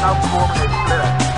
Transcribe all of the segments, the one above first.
now performing a split.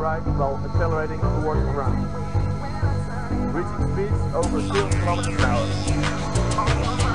right while accelerating towards the ground, reaching speeds over 2 km/h.